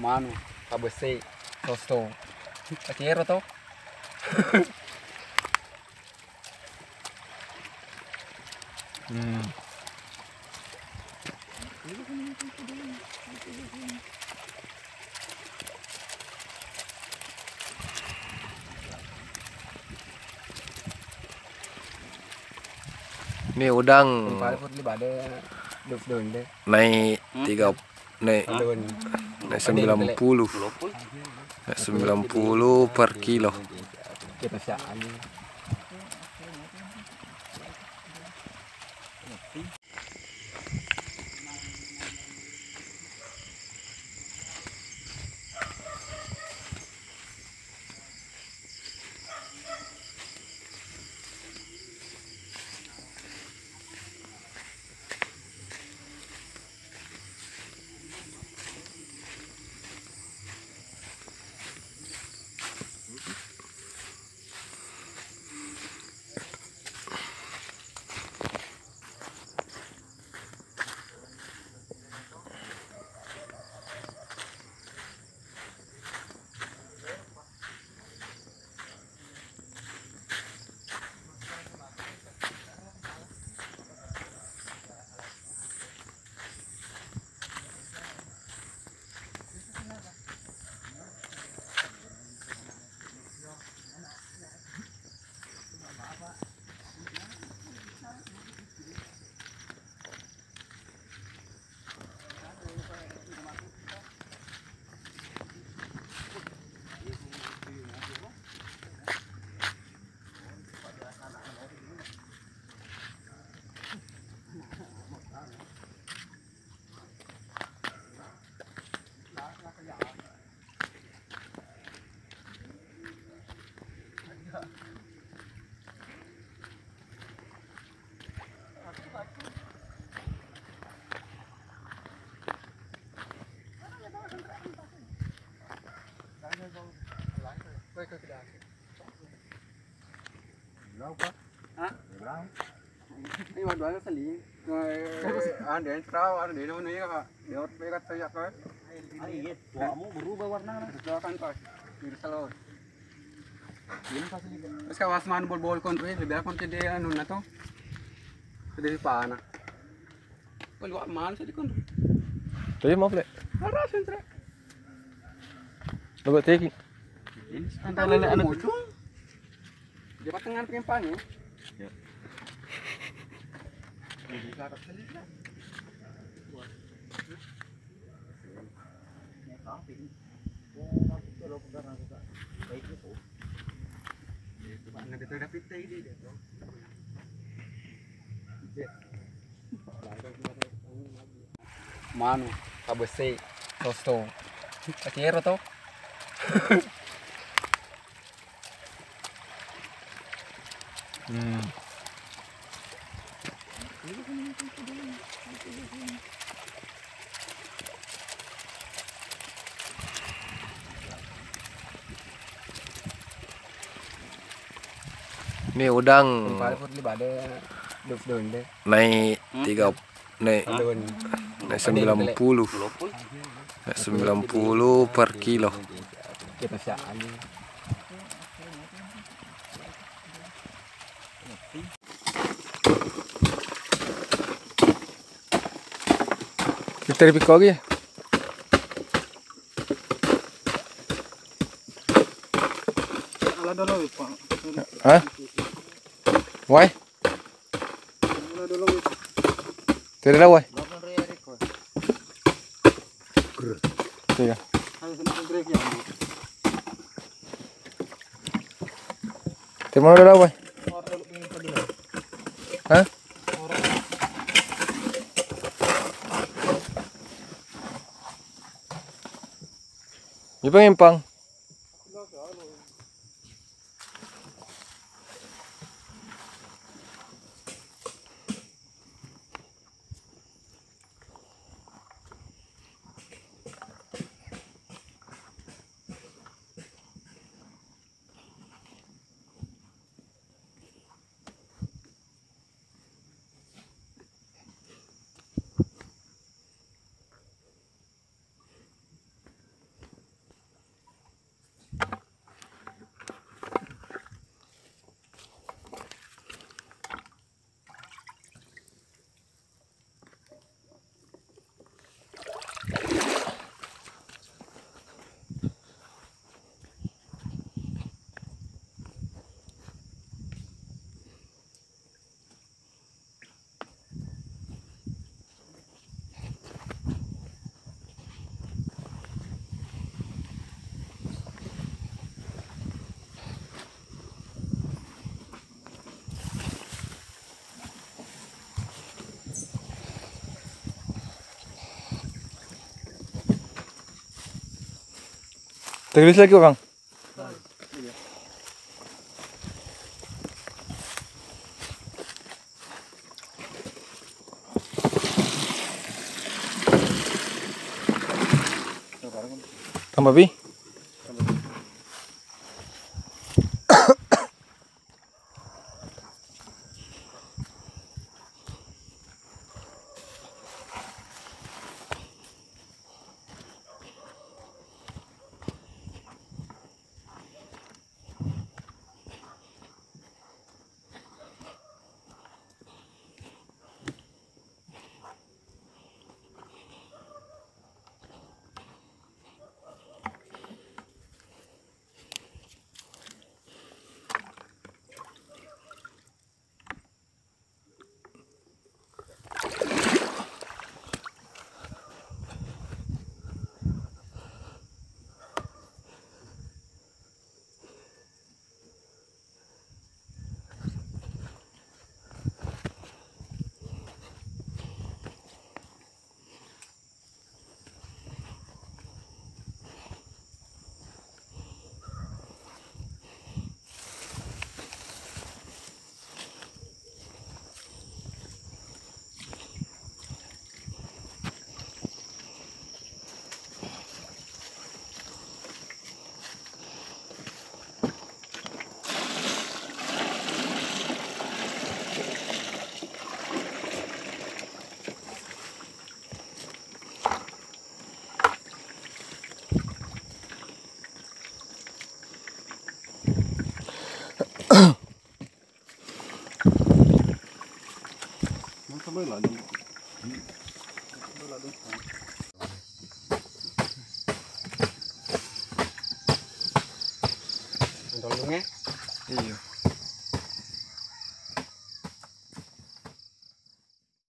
mano kabese tosto kakero to Hmm. Ini udang. Kumpal put li bade duf dun de naik tiga naik dun naik Where crocodile? Lâu quá. Hả? Lâu. Nhưng mà đoán nó sẽ lý. Rồi ăn đến tao ăn đến nó nữa các Dia pega saya kau. Aiyet, kamu berubah warna lah. Silakan kau. Irsalor. इसका आसमान बोल बोल कौन रही बिना कौन चले नूना तो तेरे पाना बोल मान से कौन तो ये माफ़ ले हरा सेंटर लोग देखिए taking. Antara lele anak. Dia patengan. Mano, kabese, tosto. Hmm. Ini udang. Dun de naik tiga naik naik sembilan puluh. Naik sembilan puluh per kilo. Dulu, Pak. Hah? Why? Tidak ada why? Yan. Tidak mau ada why? Di ba yung? Ты видишь, как он? Там обий? bơi lại luôn bơi lại luôn mình thôi luôn nhé đi rồi